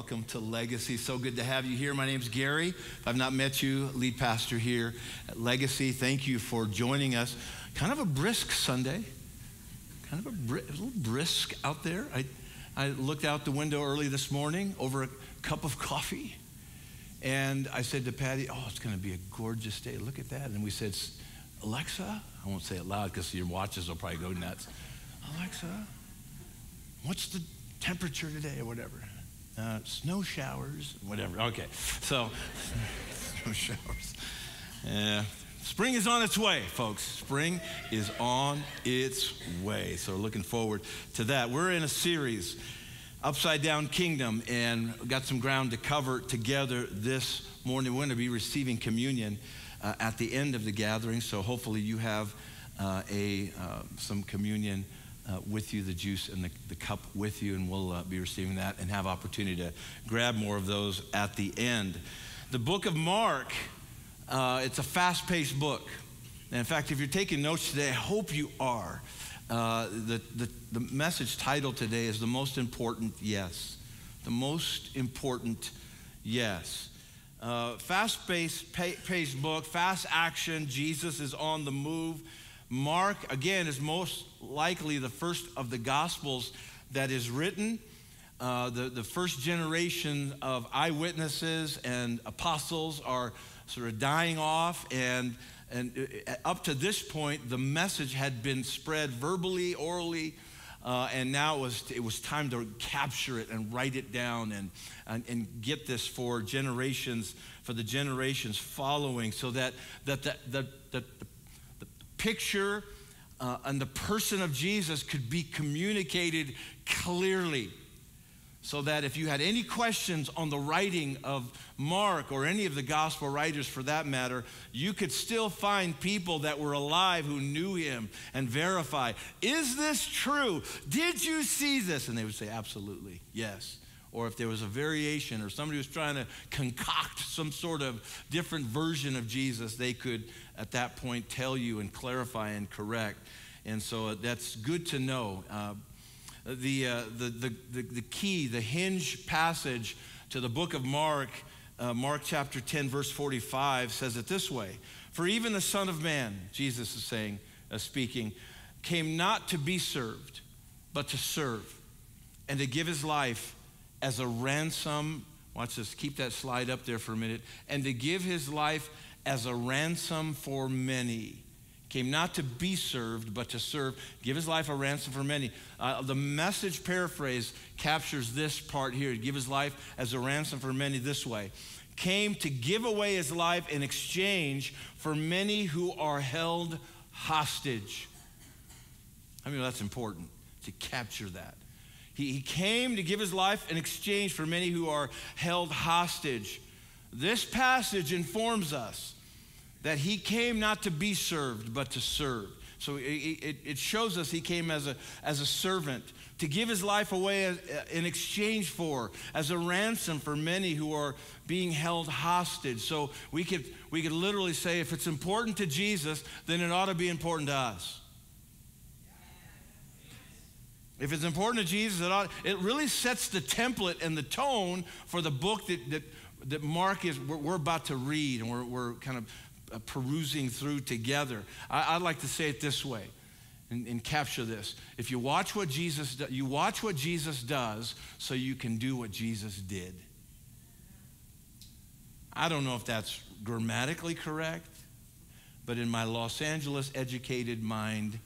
welcome to Legacy. So good to have you here. My name's Gary. If I've not met you, lead pastor here at Legacy. Thank you for joining us. Kind of a brisk Sunday, kind of a, br- a little brisk out there. I, I looked out the window early this morning over a cup of coffee, and I said to Patty, Oh, it's going to be a gorgeous day. Look at that. And we said, Alexa, I won't say it loud because your watches will probably go nuts. Alexa, what's the temperature today or whatever? Uh, snow showers, whatever. Okay, so snow showers. Yeah, spring is on its way, folks. Spring is on its way. So looking forward to that. We're in a series, Upside Down Kingdom, and got some ground to cover together this morning. We're going to be receiving communion uh, at the end of the gathering, so hopefully you have uh, a uh, some communion uh, with you, the juice and the, the cup with you, and we'll uh, be receiving that and have opportunity to grab more of those at the end. The book of Mark, uh, it's a fast paced book. And in fact, if you're taking notes today, I hope you are. Uh, the, the, the message title today is The Most Important Yes. The Most Important Yes. Uh, fast paced book, fast action. Jesus is on the move. Mark, again, is most likely the first of the Gospels that is written. Uh, the, the first generation of eyewitnesses and apostles are sort of dying off, and, and uh, up to this point, the message had been spread verbally, orally, uh, and now it was, it was time to capture it and write it down and, and, and, get this for generations, for the generations following, so that, that, the, the, the, the picture uh, and the person of Jesus could be communicated clearly. So that if you had any questions on the writing of Mark or any of the gospel writers for that matter, you could still find people that were alive who knew him and verify, is this true? Did you see this? And they would say, absolutely, yes or if there was a variation or somebody was trying to concoct some sort of different version of Jesus, they could at that point tell you and clarify and correct. And so uh, that's good to know. Uh, the, uh, the, the, the, the, key, the hinge passage to the book of Mark, uh, Mark chapter 10, verse 45, says it this way For even the Son of Man, Jesus is saying, uh, speaking, came not to be served, but to serve, and to give his life as a ransom. Watch this, keep that slide up there for a minute. And to give his life as a ransom for many. Came not to be served, but to serve, give his life a ransom for many. Uh, the message paraphrase captures this part here give his life as a ransom for many this way came to give away his life in exchange for many who are held hostage. I mean, that's important to capture that. He, he came to give his life in exchange for many who are held hostage. This passage informs us that he came not to be served, but to serve. So it, shows us he came as a, as a servant to give his life away in exchange for, as a ransom for many who are being held hostage. So we could, we could literally say if it's important to Jesus, then it ought to be important to us. If it's important to Jesus, it, ought, it really sets the template and the tone for the book that, that, that Mark is, we're, we're about to read and we're, we're kind of uh, perusing through together. I, would like to say it this way and, and, capture this. If you watch what Jesus do, you watch what Jesus does so you can do what Jesus did. I don't know if that's grammatically correct, but in my Los Angeles educated mind,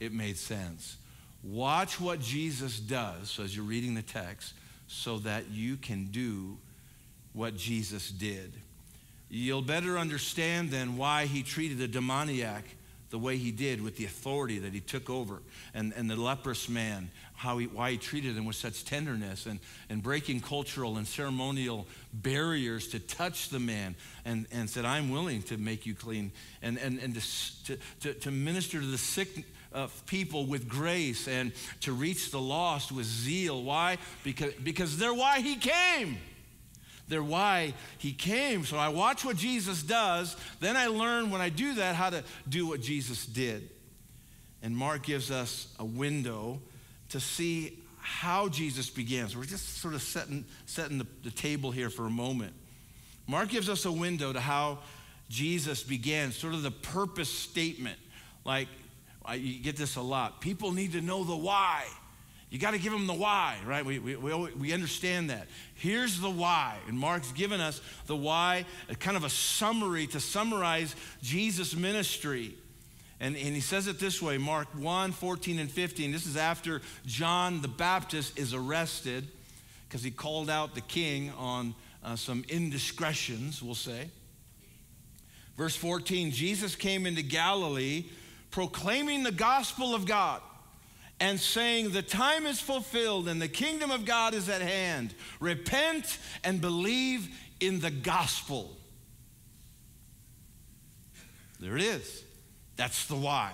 it made sense. Watch what Jesus does as you're reading the text so that you can do what Jesus did. You'll better understand then why he treated the demoniac the way he did with the authority that he took over and, and the leprous man, how he, why he treated him with such tenderness and, and breaking cultural and ceremonial barriers to touch the man and, and said, I'm willing to make you clean and, and, and to, to, to minister to the sick of people with grace and to reach the lost with zeal. Why? Because, because they're why he came. They're why he came. So I watch what Jesus does. Then I learn when I do that how to do what Jesus did. And Mark gives us a window to see how Jesus begins. We're just sort of setting, setting the, the table here for a moment. Mark gives us a window to how Jesus began, sort of the purpose statement. Like, I, you get this a lot. People need to know the why. You got to give them the why, right? We, we, we, we understand that. Here's the why. And Mark's given us the why, kind of a summary to summarize Jesus' ministry. And, and he says it this way Mark 1 14 and 15. This is after John the Baptist is arrested because he called out the king on uh, some indiscretions, we'll say. Verse 14 Jesus came into Galilee proclaiming the gospel of God and saying, The time is fulfilled and the kingdom of God is at hand. Repent and believe in the gospel. There it is. That's the why.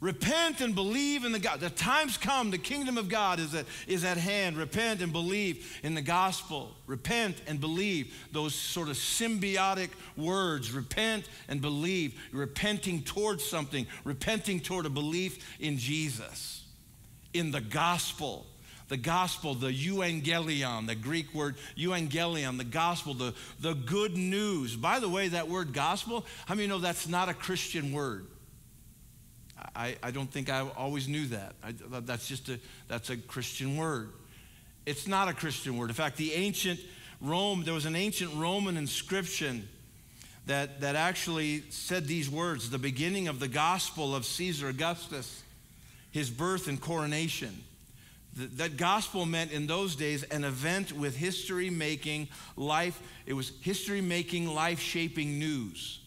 Repent and believe in the God. The time's come. The kingdom of God is at, is at hand. Repent and believe in the gospel. Repent and believe. Those sort of symbiotic words. Repent and believe. Repenting towards something. Repenting toward a belief in Jesus. In the gospel. The gospel, the euangelion, the Greek word euangelion, the gospel, the, the good news. By the way, that word gospel, how many know that's not a Christian word? I, I don't think I always knew that. I, that's just a, that's a Christian word. It's not a Christian word. In fact, the ancient Rome, there was an ancient Roman inscription that, that actually said these words the beginning of the gospel of Caesar Augustus, his birth and coronation. That gospel meant in those days an event with history making life, it was history making, life shaping news.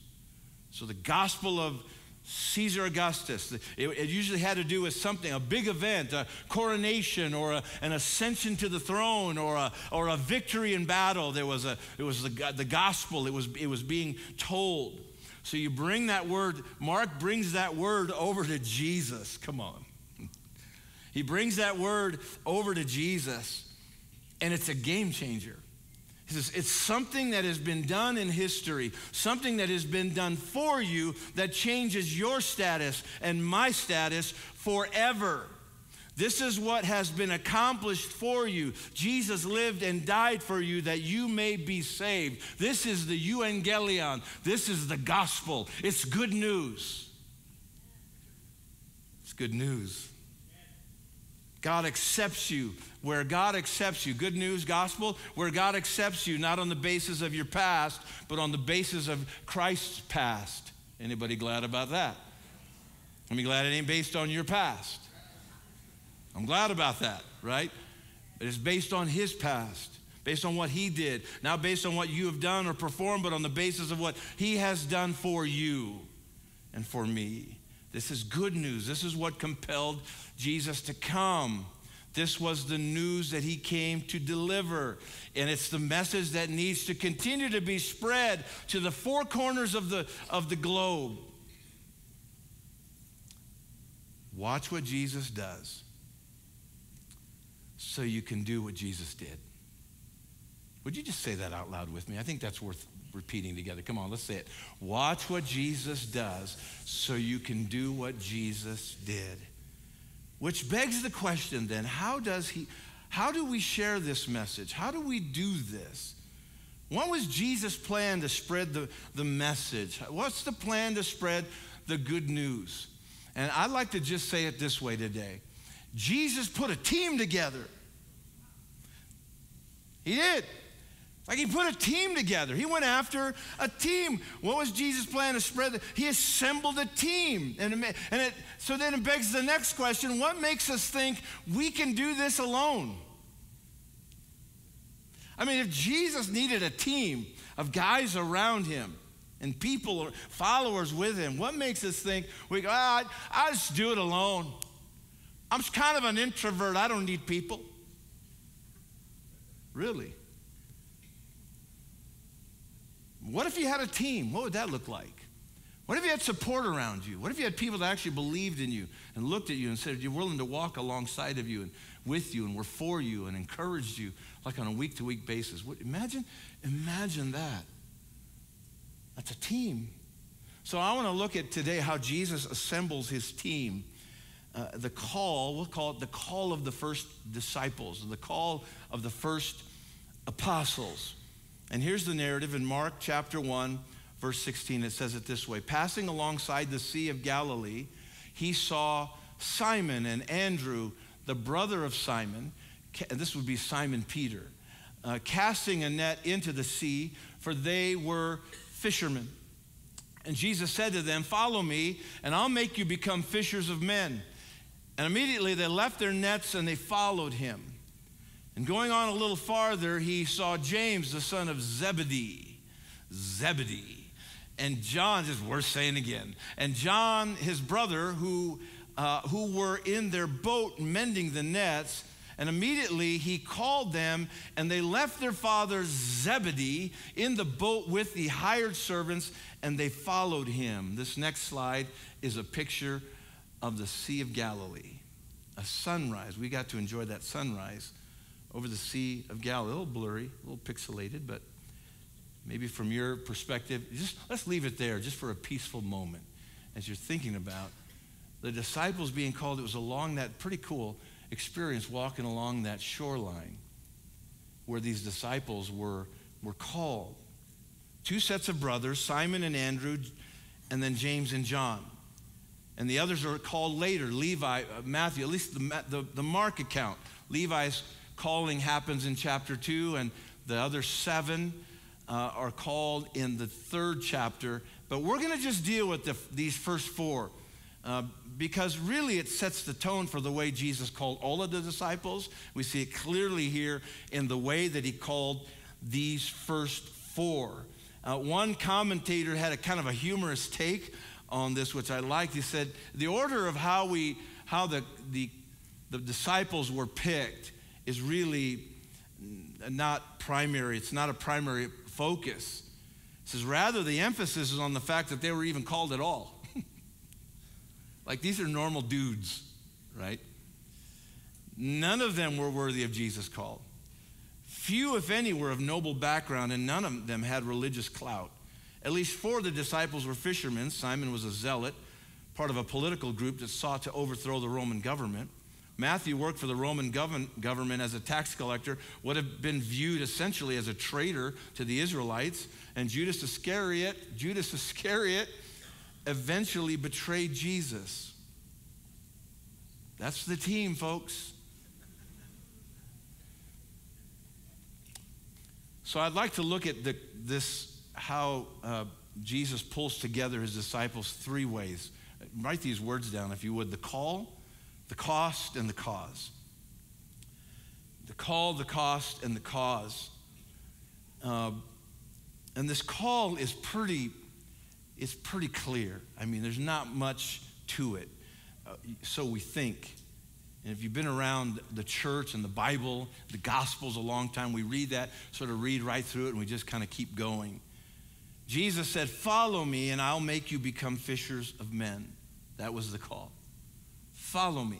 So the gospel of Caesar Augustus. It, it, usually had to do with something, a big event, a coronation or a, an ascension to the throne or a, or a victory in battle. There was, a, it was the, the gospel, it was, it was being told. So you bring that word, Mark brings that word over to Jesus. Come on. He brings that word over to Jesus, and it's a game changer. It's something that has been done in history, something that has been done for you that changes your status and my status forever. This is what has been accomplished for you. Jesus lived and died for you that you may be saved. This is the euangelion. This is the gospel. It's good news. It's good news. God accepts you where God accepts you. Good news, gospel, where God accepts you not on the basis of your past, but on the basis of Christ's past. Anybody glad about that? I'm glad it ain't based on your past. I'm glad about that, right? It is based on his past, based on what he did, not based on what you have done or performed, but on the basis of what he has done for you and for me. This is good news. This is what compelled Jesus to come. This was the news that he came to deliver. And it's the message that needs to continue to be spread to the four corners of the, of the globe. Watch what Jesus does so you can do what Jesus did. Would you just say that out loud with me? I think that's worth repeating together. Come on, let's say it. Watch what Jesus does so you can do what Jesus did. Which begs the question then, how does he how do we share this message? How do we do this? What was Jesus' plan to spread the, the message? What's the plan to spread the good news? And I'd like to just say it this way today. Jesus put a team together. He did. Like he put a team together. He went after a team. What was Jesus' plan to spread? The, he assembled a team. And, and it, so then it begs the next question what makes us think we can do this alone? I mean, if Jesus needed a team of guys around him and people, or followers with him, what makes us think we go, ah, I, I just do it alone? I'm kind of an introvert. I don't need people. Really? What if you had a team? What would that look like? What if you had support around you? What if you had people that actually believed in you and looked at you and said you're willing to walk alongside of you and with you and were for you and encouraged you like on a week to week basis? What, imagine, imagine that. That's a team. So I want to look at today how Jesus assembles his team. uh, the call, we'll call it the call of the first disciples, the call of the first apostles. And here's the narrative in Mark chapter 1, verse 16. It says it this way Passing alongside the Sea of Galilee, he saw Simon and Andrew, the brother of Simon, and this would be Simon Peter, uh, casting a net into the sea, for they were fishermen. And Jesus said to them, Follow me, and I'll make you become fishers of men. And immediately they left their nets and they followed him. And going on a little farther, he saw James, the son of Zebedee. Zebedee. And John, just worth saying again. And John, his brother, who, uh, who were in their boat mending the nets. And immediately he called them, and they left their father Zebedee in the boat with the hired servants, and they followed him. This next slide is a picture of the Sea of Galilee, a sunrise. We got to enjoy that sunrise over the Sea of Galilee. A little blurry, a little pixelated, but maybe from your perspective, just let's leave it there just for a peaceful moment as you're thinking about the disciples being called. It was along that pretty cool experience walking along that shoreline where these disciples were, were called. Two sets of brothers, Simon and Andrew, and then James and John. And the others are called later Levi, uh, Matthew, at least the, the, the Mark account. Levi's calling happens in chapter 2, and the other seven uh, are called in the third chapter. But we're going to just deal with the, these first four uh, because really it sets the tone for the way Jesus called all of the disciples. We see it clearly here in the way that he called these first four. Uh, one commentator had a kind of a humorous take on this, which I liked. He said, The order of how, we, how the, the, the disciples were picked is really not primary. It's not a primary focus. It says, rather, the emphasis is on the fact that they were even called at all. like these are normal dudes, right? None of them were worthy of Jesus' call. Few, if any, were of noble background, and none of them had religious clout. At least four of the disciples were fishermen. Simon was a zealot, part of a political group that sought to overthrow the Roman government. Matthew worked for the Roman government as a tax collector, would have been viewed essentially as a traitor to the Israelites. And Judas Iscariot, Judas Iscariot eventually betrayed Jesus. That's the team, folks. So I'd like to look at the, this, how uh, Jesus pulls together his disciples three ways. Write these words down, if you would. The call, the cost and the cause. The call, the cost, and the cause. Uh, and this call is pretty, it's pretty clear. I mean, there's not much to it. Uh, so we think. And if you've been around the church and the Bible, the Gospels a long time, we read that, sort of read right through it, and we just kind of keep going. Jesus said, Follow me, and I'll make you become fishers of men. That was the call. Follow me.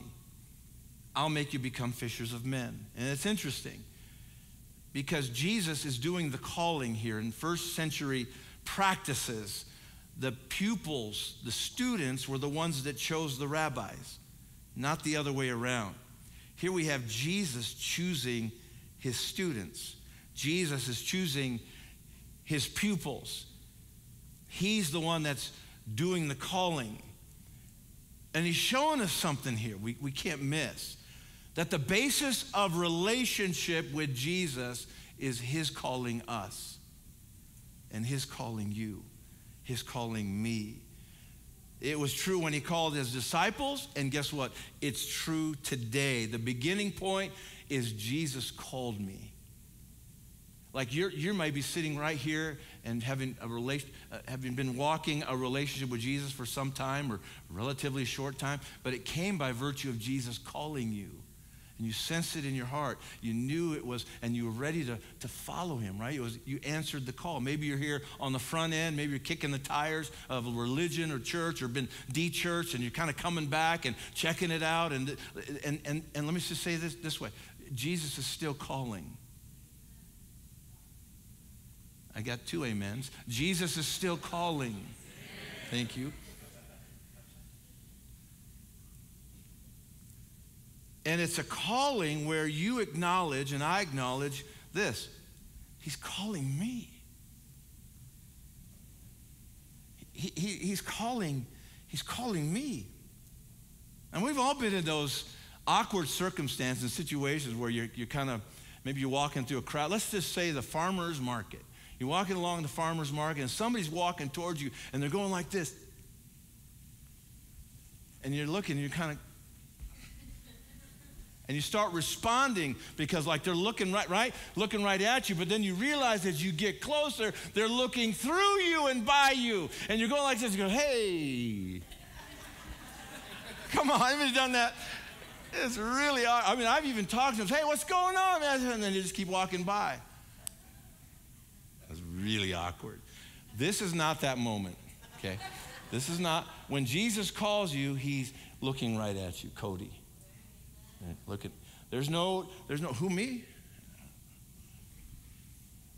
I'll make you become fishers of men. And it's interesting because Jesus is doing the calling here in first century practices. The pupils, the students, were the ones that chose the rabbis, not the other way around. Here we have Jesus choosing his students, Jesus is choosing his pupils. He's the one that's doing the calling. And he's showing us something here we, we can't miss. That the basis of relationship with Jesus is his calling us and his calling you, his calling me. It was true when he called his disciples, and guess what? It's true today. The beginning point is Jesus called me. Like you're, you might be sitting right here and having a relation, uh, having been walking a relationship with Jesus for some time or relatively short time, but it came by virtue of Jesus calling you. And you sensed it in your heart. You knew it was, and you were ready to, to follow him, right? It was, you answered the call. Maybe you're here on the front end. Maybe you're kicking the tires of a religion or church or been de-churched and you're kind of coming back and checking it out. And, and, and, and let me just say this this way. Jesus is still calling. I got two amens. Jesus is still calling. Thank you. And it's a calling where you acknowledge, and I acknowledge this He's calling me. He, he, he's calling, he's calling me. And we've all been in those awkward circumstances and situations where you're, you're kind of, maybe you're walking through a crowd. Let's just say the farmer's market. You're walking along the farmer's market and somebody's walking towards you and they're going like this. And you're looking, and you're kind of and you start responding because like they're looking right right looking right at you but then you realize as you get closer they're looking through you and by you. And you're going like this you go hey. Come on you done that? It's really i mean i've even talked to them hey what's going on? And then you just keep walking by really awkward this is not that moment okay this is not when jesus calls you he's looking right at you cody Look at, there's no, there's no, who me?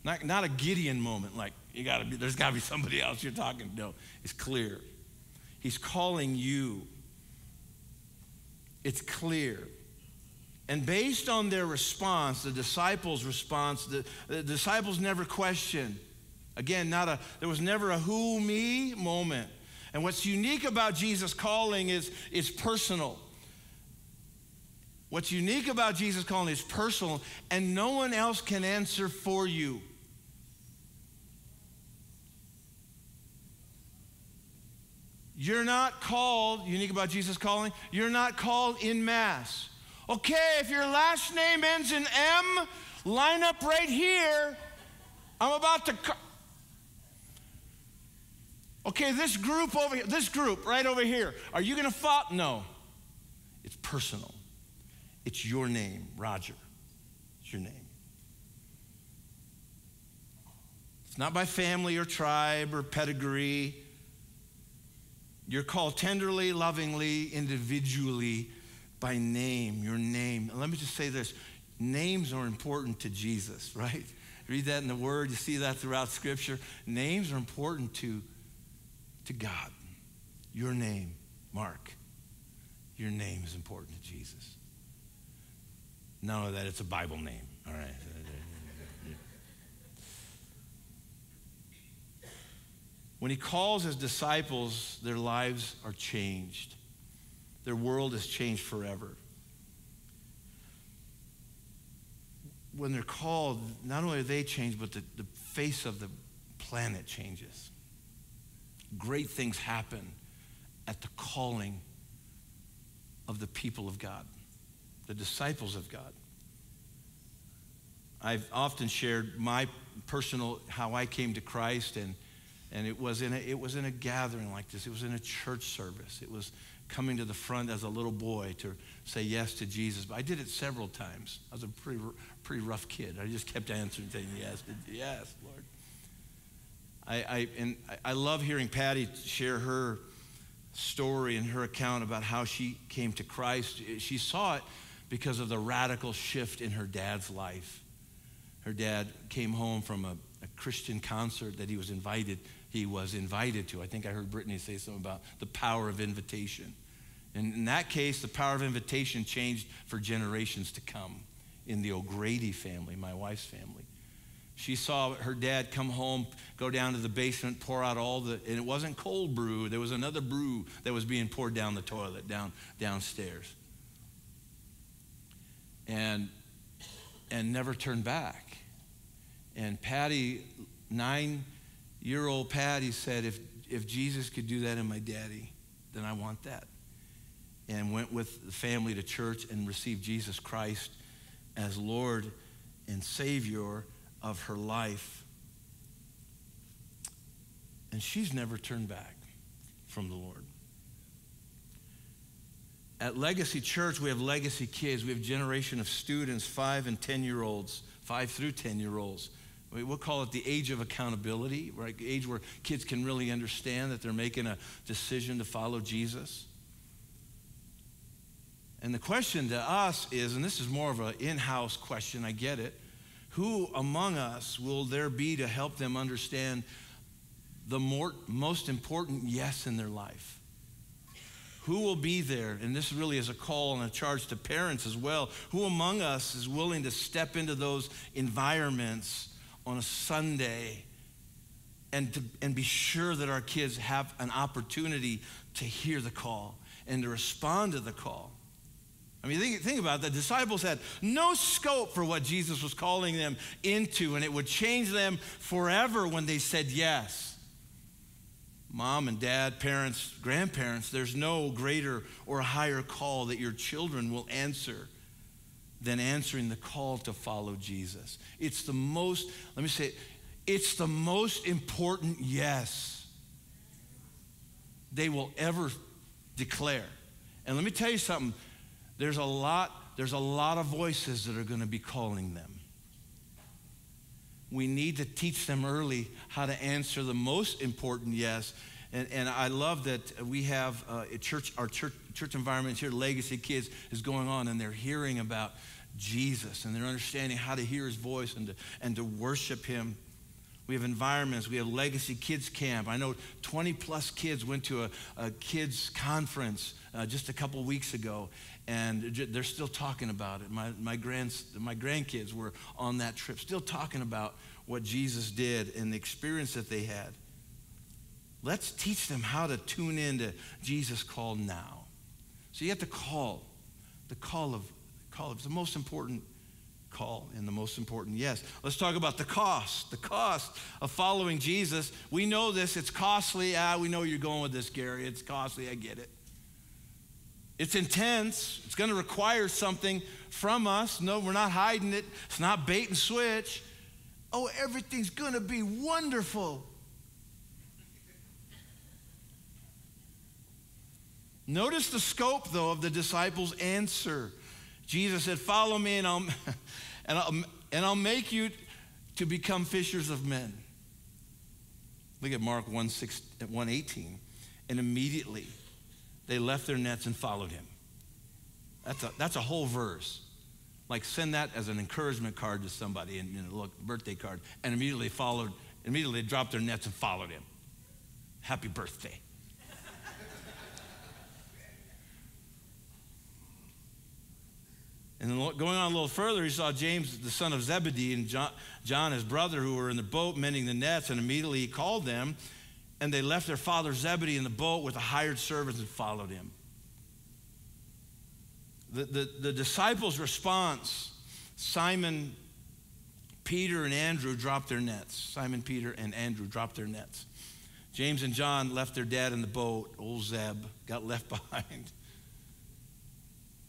Not, not a Gideon moment, like you gotta be, there's gotta be somebody else you're talking to. No, it's clear. He's calling you. It's clear. And based on their response, the disciples' response, the, the disciples never questioned. Again, not a, there was never a who me moment. And what's unique about Jesus' calling is it's personal. What's unique about Jesus calling is personal, and no one else can answer for you. You're not called, unique about Jesus calling, you're not called in mass. Okay, if your last name ends in M, line up right here. I'm about to. Okay, this group over here, this group right over here, are you going to follow? No, it's personal. It's your name, Roger. It's your name. It's not by family or tribe or pedigree. You're called tenderly, lovingly, individually by name, your name. And let me just say this names are important to Jesus, right? Read that in the Word, you see that throughout Scripture. Names are important to, to God. Your name, Mark, your name is important to Jesus. Not only that, it's a Bible name. All right. When he calls his disciples, their lives are changed. Their world is changed forever. When they're called, not only are they changed, but the, the face of the planet changes. Great things happen at the calling of the people of God the disciples of God. I've often shared my personal how I came to Christ, and, and it, was in a, it was in a gathering like this. It was in a church service. It was coming to the front as a little boy to say yes to Jesus. But I did it several times. I was a pretty, pretty rough kid. I just kept answering, saying yes, yes, Lord. I, I, and I love hearing Patty share her story and her account about how she came to Christ. She saw it because of the radical shift in her dad's life. Her dad came home from a, a Christian concert that he was invited he was invited to. I think I heard Brittany say something about the power of invitation. And in that case, the power of invitation changed for generations to come in the O'Grady family, my wife's family. She saw her dad come home, go down to the basement, pour out all the, and it wasn't cold brew. There was another brew that was being poured down the toilet, down downstairs and, and never turned back. And Patty, nine year old Patty, said, if, if Jesus could do that in my daddy, then I want that. And went with the family to church and received Jesus Christ as Lord and Savior of her life. And she's never turned back from the Lord. At Legacy Church, we have legacy kids. We have generation of students, five and 10 year olds, five through 10 year olds. We'll call it the age of accountability, right? Age where kids can really understand that they're making a decision to follow Jesus. And the question to us is, and this is more of an in house question, I get it. Who among us will there be to help them understand the more, most important yes in their life? Who will be there? And this really is a call and a charge to parents as well. Who among us is willing to step into those environments on a Sunday and, to, and be sure that our kids have an opportunity to hear the call and to respond to the call? I mean, think, think about it. The disciples had no scope for what Jesus was calling them into, and it would change them forever when they said yes mom and dad, parents, grandparents, there's no greater or higher call that your children will answer than answering the call to follow Jesus. It's the most, let me say it, it's the most important yes they will ever declare. And let me tell you something, there's a lot, there's a lot of voices that are going to be calling them. We need to teach them early how to answer the most important yes. And, and I love that we have uh, church, our church, church environments here, Legacy Kids, is going on, and they're hearing about Jesus, and they're understanding how to hear his voice and to, and to worship him. We have environments. We have Legacy Kids Camp. I know 20 plus kids went to a, a kids conference uh, just a couple weeks ago, and they're still talking about it. My, my, grands, my grandkids were on that trip, still talking about what Jesus did and the experience that they had. Let's teach them how to tune into Jesus' call now. So you have to call, the call of call of the most important call and the most important yes. Let's talk about the cost. The cost of following Jesus. We know this, it's costly. Ah, we know you're going with this, Gary. It's costly, I get it. It's intense. It's going to require something from us. No, we're not hiding it. It's not bait and switch. Oh, everything's going to be wonderful. Notice the scope, though, of the disciples' answer. Jesus said, Follow me, and I'll, and I'll, and I'll make you to become fishers of men. Look at Mark 1, 6, 1 18. And immediately they left their nets and followed him. That's a, that's a whole verse. Like send that as an encouragement card to somebody and look, birthday card. And immediately followed, immediately dropped their nets and followed him. Happy birthday. And then going on a little further, he saw James, the son of Zebedee, and John, John, his brother, who were in the boat mending the nets, and immediately he called them and they left their father Zebedee in the boat with the hired servants and followed him. The, the, the disciples' response Simon, Peter, and Andrew dropped their nets. Simon, Peter, and Andrew dropped their nets. James and John left their dad in the boat. Old Zeb got left behind.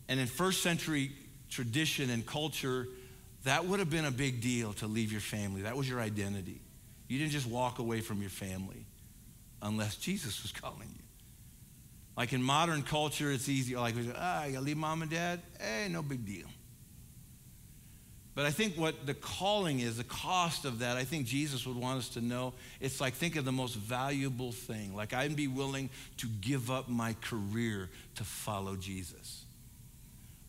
And in first century tradition and culture, that would have been a big deal to leave your family. That was your identity. You didn't just walk away from your family unless Jesus was calling you. Like in modern culture, it's easy. Like, ah, you leave mom and dad. Hey, no big deal. But I think what the calling is, the cost of that, I think Jesus would want us to know. It's like, think of the most valuable thing. Like, I'd be willing to give up my career to follow Jesus.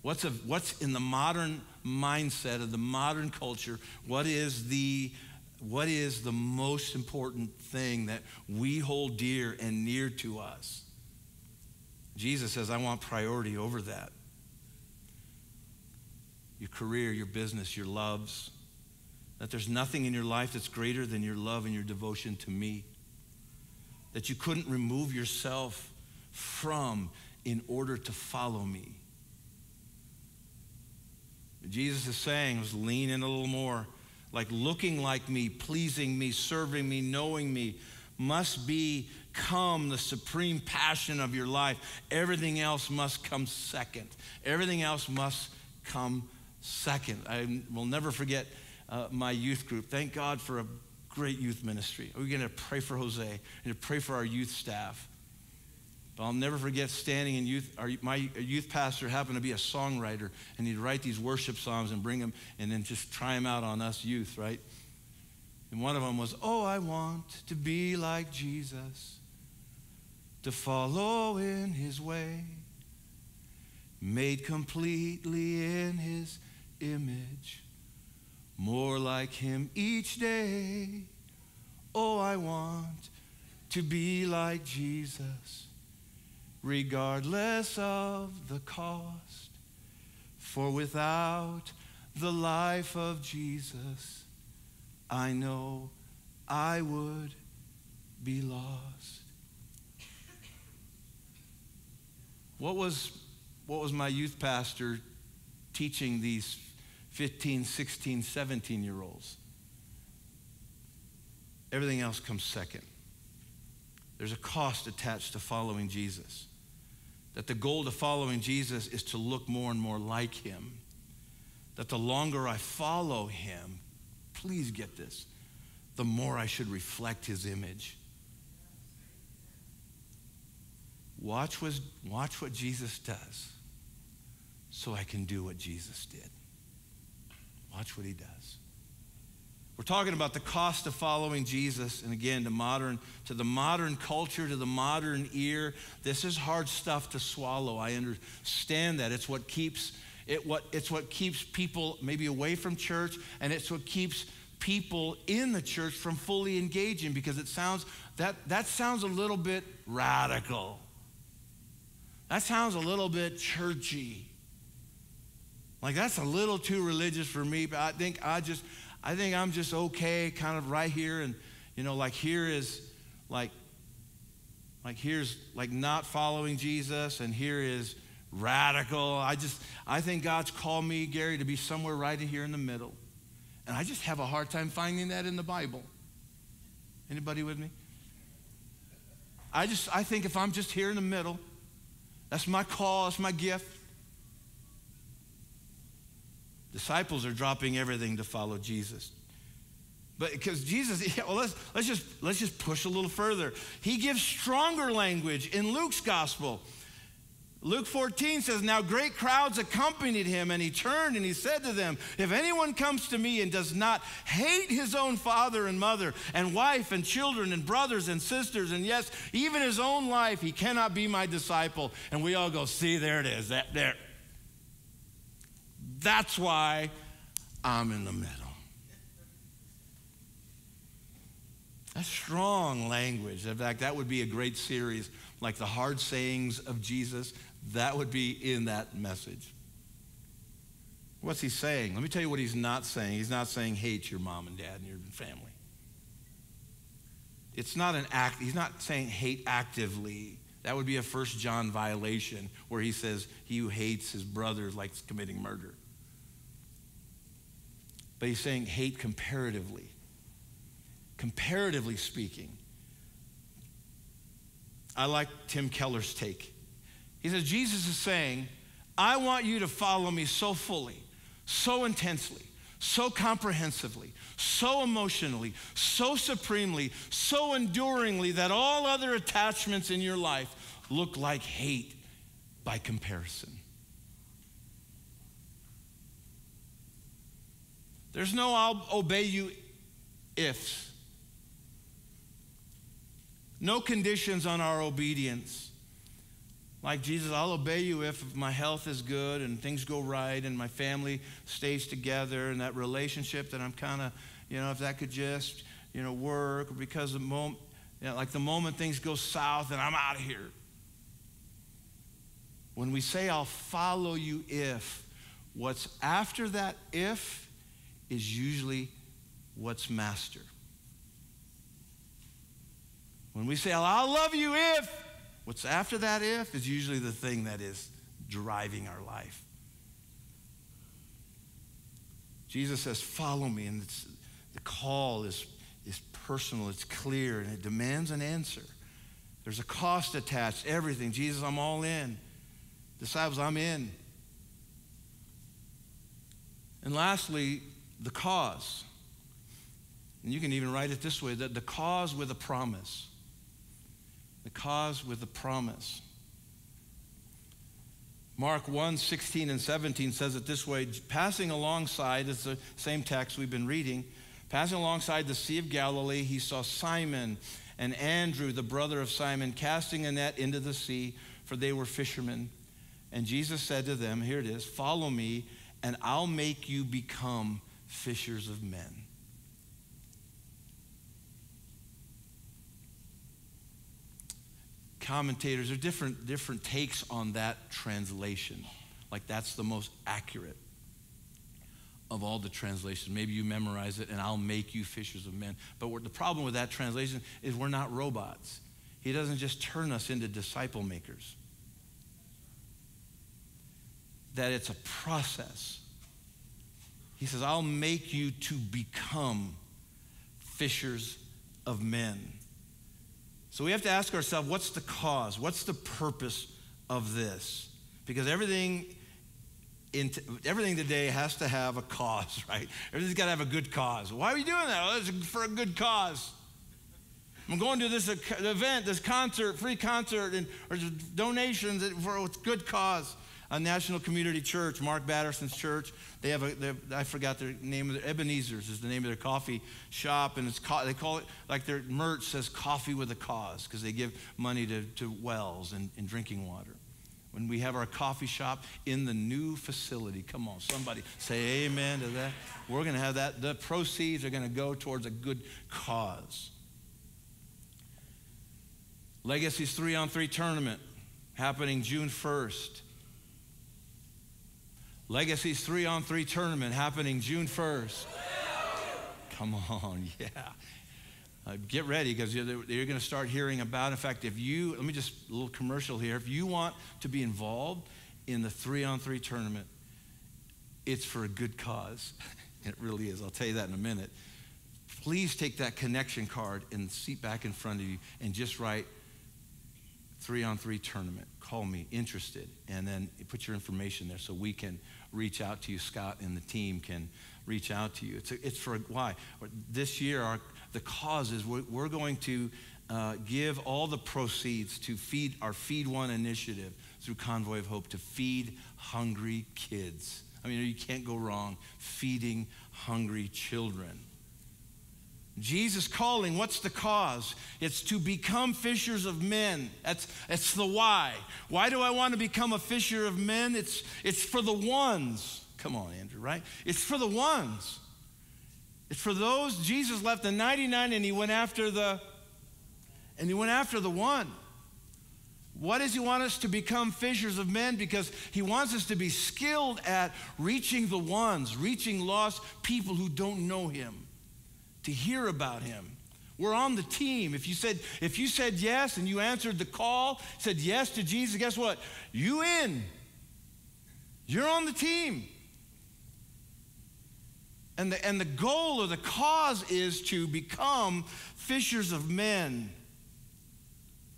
What's, a, what's in the modern mindset of the modern culture? What is the what is the most important thing that we hold dear and near to us? Jesus says, I want priority over that. Your career, your business, your loves. That there's nothing in your life that's greater than your love and your devotion to me. That you couldn't remove yourself from in order to follow me. Jesus is saying, was lean in a little more like looking like me, pleasing me, serving me, knowing me, must become the supreme passion of your life. Everything else must come second. Everything else must come second. I will never forget uh, my youth group. Thank God for a great youth ministry. We're going to pray for Jose and to pray for our youth staff. But I'll never forget standing in youth. Our, my youth pastor happened to be a songwriter, and he'd write these worship songs and bring them and then just try them out on us youth, right? And one of them was, Oh, I want to be like Jesus, to follow in his way, made completely in his image, more like him each day. Oh, I want to be like Jesus regardless of the cost. For without the life of Jesus, I know I would be lost. What was, what was my youth pastor teaching these 15, 16, 17 year olds? Everything else comes second. There's a cost attached to following Jesus. That the goal to following Jesus is to look more and more like him. That the longer I follow him, please get this, the more I should reflect his image. Watch, was, watch what Jesus does so I can do what Jesus did. Watch what he does. We're talking about the cost of following Jesus, and again, to modern, to the modern culture, to the modern ear, this is hard stuff to swallow. I understand that. It's what keeps it what it's what keeps people maybe away from church, and it's what keeps people in the church from fully engaging because it sounds that that sounds a little bit radical. That sounds a little bit churchy. Like that's a little too religious for me, but I think I just I think I'm just okay kind of right here and you know like here is like like here's like not following Jesus and here is radical. I just I think God's called me Gary to be somewhere right here in the middle. And I just have a hard time finding that in the Bible. Anybody with me? I just I think if I'm just here in the middle, that's my call, that's my gift. Disciples are dropping everything to follow Jesus. But because Jesus, yeah, well, let's, let's, just, let's just push a little further. He gives stronger language in Luke's gospel. Luke 14 says, Now great crowds accompanied him, and he turned and he said to them, If anyone comes to me and does not hate his own father and mother, and wife and children, and brothers and sisters, and yes, even his own life, he cannot be my disciple. And we all go, See, there it is. That, there. That's why I'm in the middle. That's strong language. In fact, that would be a great series, like the hard sayings of Jesus. That would be in that message. What's he saying? Let me tell you what he's not saying. He's not saying hate your mom and dad and your family. It's not an act, he's not saying hate actively. That would be a first John violation where he says he who hates his brother is like committing murder. But he's saying hate comparatively. Comparatively speaking. I like Tim Keller's take. He says, Jesus is saying, I want you to follow me so fully, so intensely, so comprehensively, so emotionally, so supremely, so enduringly that all other attachments in your life look like hate by comparison. There's no I'll obey you ifs. No conditions on our obedience. Like Jesus, I'll obey you if my health is good and things go right and my family stays together and that relationship that I'm kind of, you know, if that could just, you know, work because the moment, you know, like the moment things go south and I'm out of here. When we say, I'll follow you if, what's after that if is usually what's master. When we say, I'll love you if, What's after that if is usually the thing that is driving our life. Jesus says, Follow me. And the call is, is personal, it's clear, and it demands an answer. There's a cost attached, everything. Jesus, I'm all in. Disciples, I'm in. And lastly, the cause. And you can even write it this way that the cause with a promise the cause with the promise. Mark 1 16 and 17 says it this way passing alongside, it's the same text we've been reading, passing alongside the Sea of Galilee, he saw Simon and Andrew, the brother of Simon, casting a net into the sea, for they were fishermen. And Jesus said to them, Here it is, follow me, and I'll make you become fishers of men. commentators, are different, different takes on that translation. Like that's the most accurate of all the translations. Maybe you memorize it and I'll make you fishers of men. But the problem with that translation is we're not robots. He doesn't just turn us into disciple makers, that it's a process. He says, I'll make you to become fishers of men. So we have to ask ourselves what's the cause? What's the purpose of this? Because everything in everything today has to have a cause, right? Everything's got to have a good cause. Why are we doing that? Well, it's for a good cause. I'm going to this uh, event, this concert, free concert, and or donations for a good cause. A National Community Church, Mark Batterson's church, they have a, have, I forgot their name of their, Ebenezer's is the name of their coffee shop, and it's they call it, like their merch says coffee with a cause, because they give money to, to wells and, and drinking water when we have our coffee shop in the new facility. Come on, somebody say amen to that. We're going to have that. The proceeds are going to go towards a good cause. Legacy's three on three tournament happening June 1st. Legacy's three on three tournament happening June 1st. Come on, yeah. Uh, get ready because you're, you're going to start hearing about. In fact, if you, let me just, a little commercial here. If you want to be involved in the three on three tournament, it's for a good cause. it really is. I'll tell you that in a minute. Please take that connection card and seat back in front of you and just write three on three tournament. Call me, interested. And then put your information there so we can reach out to you. Scott and the team can reach out to you. It's, a, it's for why? This year, our the cause is we're, we're going to uh, give all the proceeds to feed our Feed One initiative through Convoy of Hope to feed hungry kids. I mean, you can't go wrong feeding hungry children. Jesus calling, what's the cause? It's to become fishers of men. That's, that's the why. Why do I want to become a fisher of men? It's, it's for the ones. Come on, Andrew, right? It's for the ones. It's for those Jesus left the 99 and he went after the and he went after the one. What does he want us to become fishers of men? Because he wants us to be skilled at reaching the ones, reaching lost people who don't know him, to hear about him. We're on the team. If you said, if you said yes and you answered the call, said yes to Jesus, guess what? You in. You're on the team. And the, and the goal or the cause is to become fishers of men.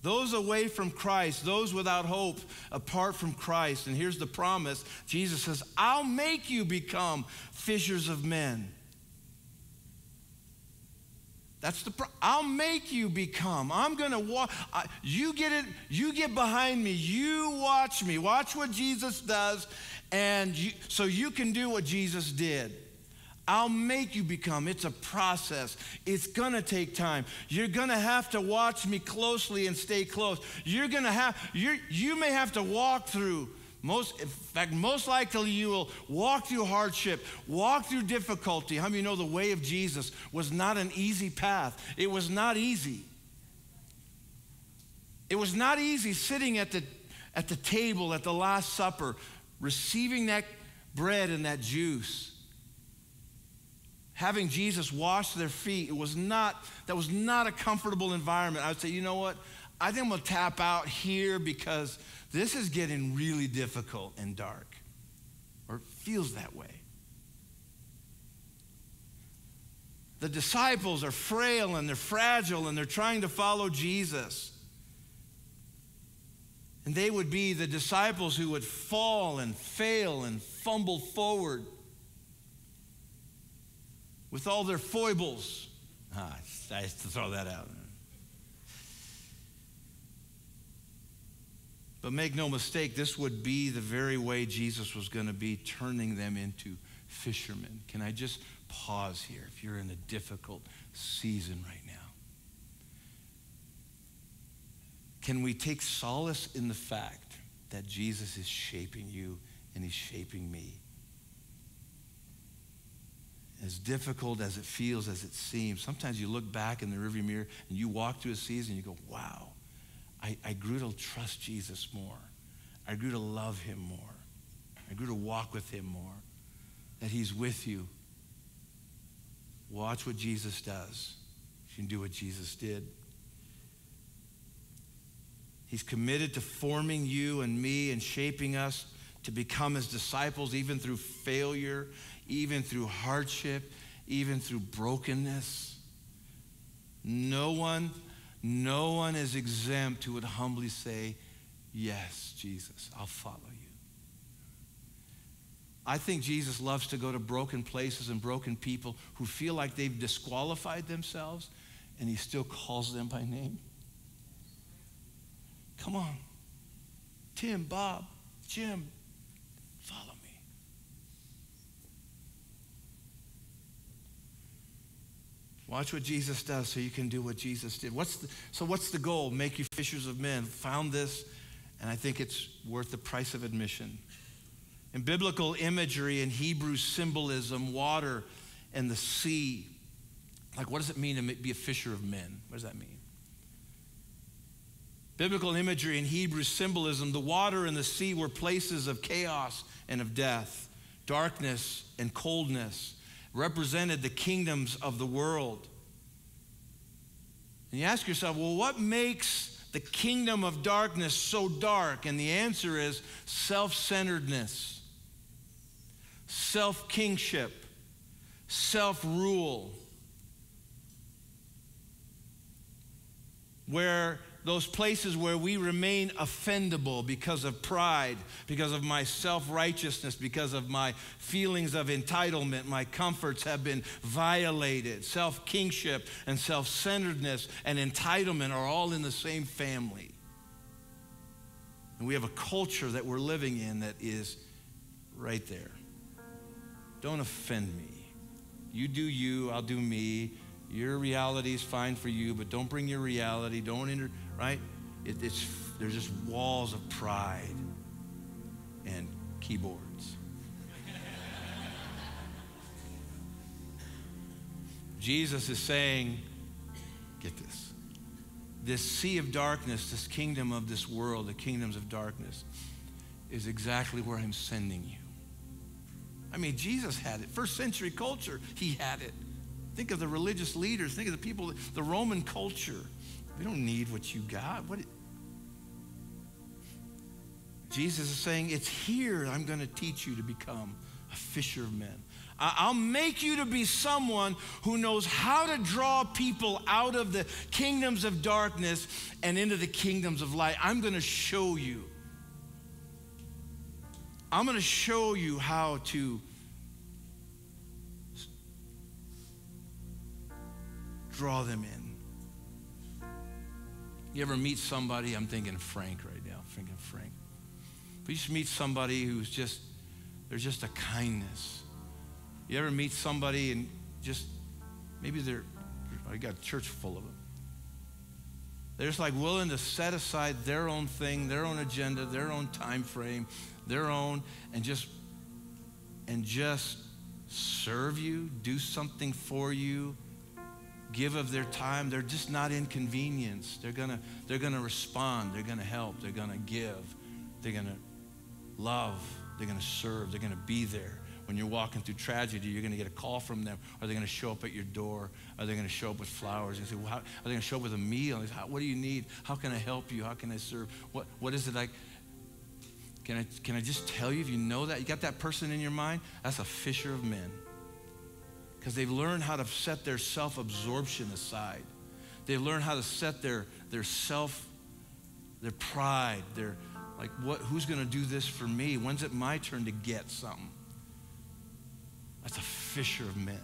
Those away from Christ, those without hope apart from Christ. And here's the promise Jesus says, I'll make you become fishers of men. That's the pro- I'll make you become. I'm going to walk. You get it. You get behind me. You watch me. Watch what Jesus does, and you, so you can do what Jesus did. I'll make you become. It's a process. It's going to take time. You're going to have to watch me closely and stay close. You're going to have, you you may have to walk through, most, in fact, most likely you will walk through hardship, walk through difficulty. How many know the way of Jesus was not an easy path? It was not easy. It was not easy sitting at the, at the table at the Last Supper, receiving that bread and that juice having Jesus wash their feet, it was not, that was not a comfortable environment. I would say, you know what? I think I'm gonna tap out here because this is getting really difficult and dark, or feels that way. The disciples are frail and they're fragile and they're trying to follow Jesus. And they would be the disciples who would fall and fail and fumble forward with all their foibles. Ah, I have to throw that out. But make no mistake, this would be the very way Jesus was going to be turning them into fishermen. Can I just pause here if you're in a difficult season right now? Can we take solace in the fact that Jesus is shaping you and he's shaping me? as difficult as it feels, as it seems, sometimes you look back in the rearview mirror and you walk through a season and you go, wow, I, I grew to trust Jesus more. I grew to love him more. I grew to walk with him more. That he's with you. Watch what Jesus does. You can do what Jesus did. He's committed to forming you and me and shaping us to become his disciples, even through failure, even through hardship, even through brokenness. No one, no one is exempt who would humbly say, Yes, Jesus, I'll follow you. I think Jesus loves to go to broken places and broken people who feel like they've disqualified themselves, and he still calls them by name. Come on. Tim, Bob, Jim, follow me. Watch what Jesus does so you can do what Jesus did. What's the, so, what's the goal? Make you fishers of men. Found this, and I think it's worth the price of admission. In biblical imagery and Hebrew symbolism, water and the sea, like what does it mean to be a fisher of men? What does that mean? Biblical imagery and Hebrew symbolism, the water and the sea were places of chaos and of death, darkness and coldness, represented the kingdoms of the world. And you ask yourself, well, what makes the kingdom of darkness so dark? And the answer is self centeredness, self kingship, self rule. Where those places where we remain offendable because of pride, because of my self righteousness, because of my feelings of entitlement, my comforts have been violated. Self kingship and self centeredness and entitlement are all in the same family. And we have a culture that we're living in that is right there. Don't offend me. You do you, I'll do me. Your reality is fine for you, but don't bring your reality. Don't inter right? It, it's, there's just walls of pride and keyboards. Jesus is saying, get this. This sea of darkness, this kingdom of this world, the kingdoms of darkness, is exactly where I'm sending you. I mean, Jesus had it. First century culture, he had it. Think of the religious leaders, think of the people, the Roman culture. We don't need what you got. What? Jesus is saying, It's here I'm going to teach you to become a fisher of men. I'll make you to be someone who knows how to draw people out of the kingdoms of darkness and into the kingdoms of light. I'm going to show you. I'm going to show you how to draw them in. You ever meet somebody? I'm thinking Frank right now, thinking Frank. But you just meet somebody who's just, there's just a kindness. You ever meet somebody and just, maybe they're, I got a church full of them. They're just like willing to set aside their own thing, their own agenda, their own time frame, their own, and just, and just serve you, do something for you, give of their time. They're just not inconvenienced. They're going to they're to respond. They're going to help. They're going to give. They're going to love. They're going to serve. They're going to be there. When you're walking through tragedy, you're going to get a call from them. Are they going to show up at your door? Are they going to show up with flowers? And say, well, how, are they going to show up with a meal? How, what do you need? How can I help you? How can I serve? What, what is it like? Can I, can I just tell you if you know that? You got that person in your mind? That's a fisher of men because they've learned how to set their self absorption aside. They've learned how to set their, their self, their pride, their, like, what, who's going to do this for me? When's it my turn to get something? That's a fisher of men.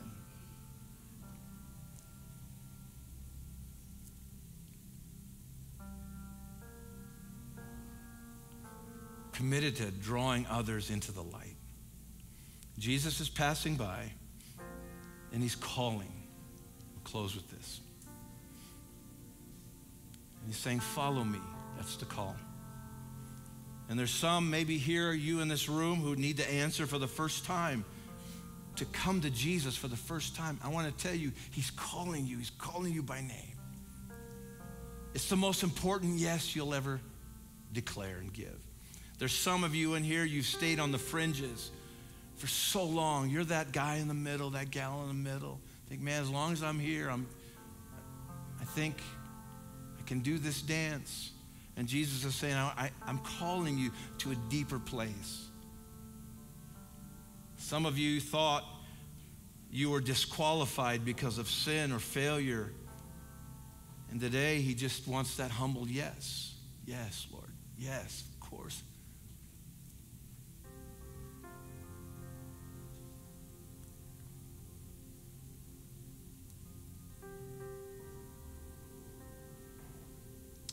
Committed to drawing others into the light. Jesus is passing by and he's calling. We'll close with this. And he's saying, Follow me. That's the call. And there's some, maybe here, you in this room, who need to answer for the first time to come to Jesus for the first time. I want to tell you, he's calling you. He's calling you by name. It's the most important yes you'll ever declare and give. There's some of you in here, you've stayed on the fringes for so long. You're that guy in the middle, that gal in the middle. Think, man, as long as I'm here, I'm, I think I can do this dance. And Jesus is saying, I, am calling you to a deeper place. Some of you thought you were disqualified because of sin or failure. And today, he just wants that humble yes. Yes, Lord. Yes, of course.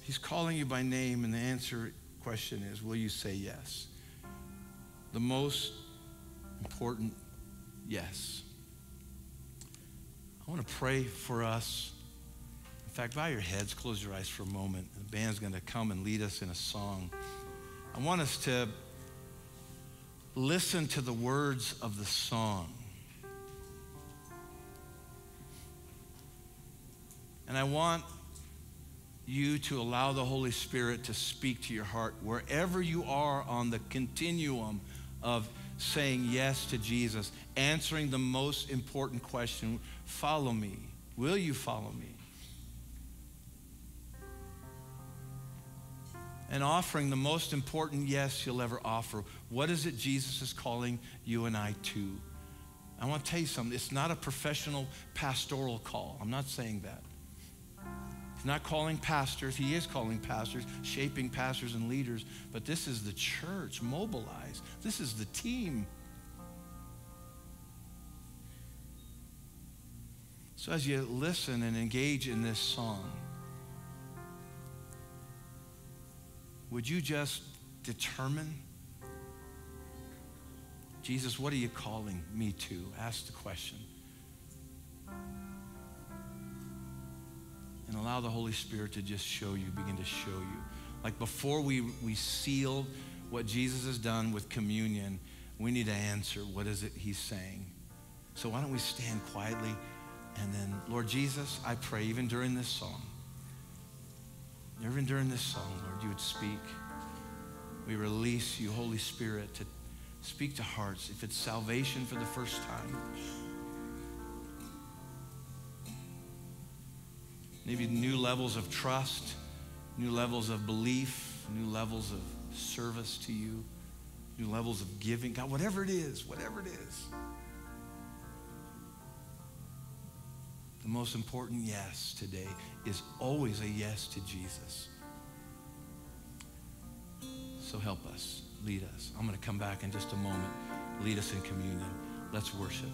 He's calling you by name, and the answer question is will you say yes? The most important yes. I want to pray for us. In fact, bow your heads, close your eyes for a moment. The band's going to come and lead us in a song. I want us to listen to the words of the song. And I want you to allow the Holy Spirit to speak to your heart wherever you are on the continuum of saying yes to Jesus, answering the most important question follow me. Will you follow me? And offering the most important yes you'll ever offer. What is it Jesus is calling you and I to? I want to tell you something. It's not a professional pastoral call. I'm not saying that. He's not calling pastors. He is calling pastors, shaping pastors and leaders. But this is the church mobilized. This is the team. So as you listen and engage in this song, would you just determine, Jesus, what are you calling me to? Ask the question. And allow the Holy Spirit to just show you, begin to show you. Like before we, we seal what Jesus has done with communion, we need to answer what is it he's saying. So why don't we stand quietly and then, Lord Jesus, I pray even during this song, even during this song, Lord, you would speak. We release you, Holy Spirit, to speak to hearts. If it's salvation for the first time, maybe new levels of trust, new levels of belief, new levels of service to you, new levels of giving. God, whatever it is, whatever it is. The most important yes today is always a yes to Jesus. So help us, lead us. I'm going to come back in just a moment, lead us in communion. Let's worship.